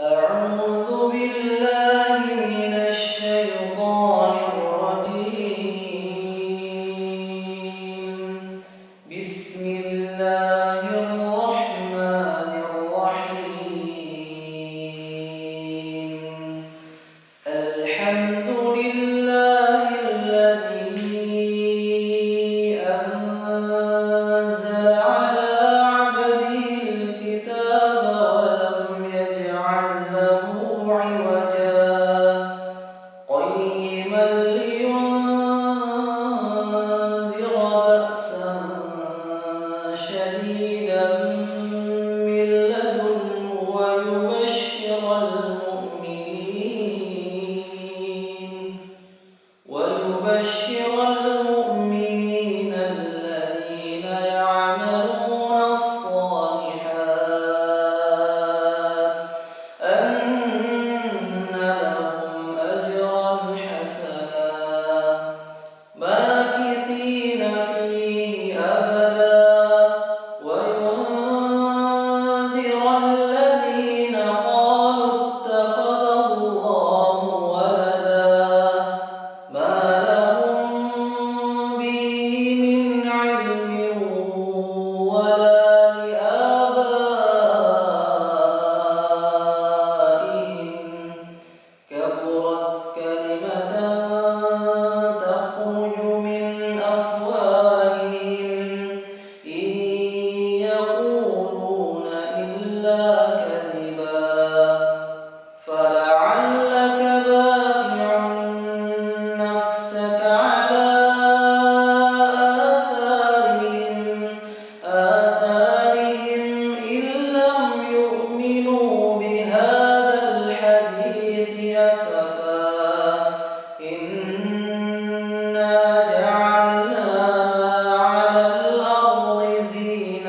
أعوذ بالله من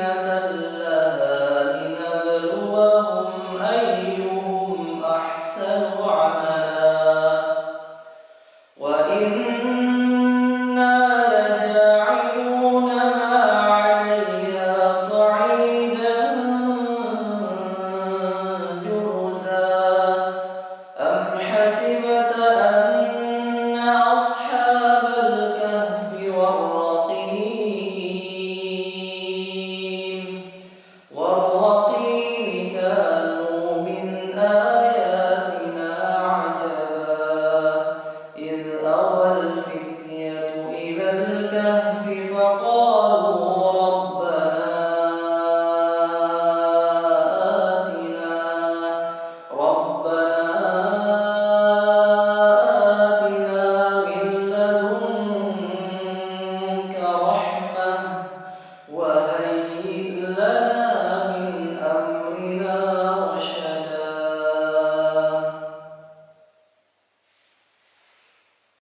إِنَّ